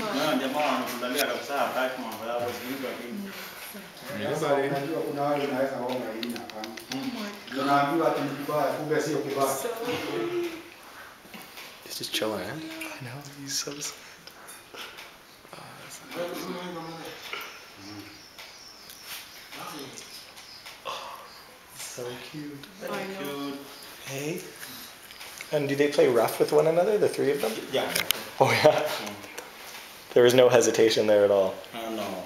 Na jamaa wanakulalia kabisa hataki mambo yao kuiga hivi. Sasa unajua kuna wale unaweza ona hii na. Unaambiwa ati ni kibaya, kumbe sio kibaya. He's just chilling, eh? I know, he's so sad. So cute. I know. Hey. And do they play rough with one another, the three of them? Yeah. Oh, yeah. There was no hesitation there at all. Uh, no.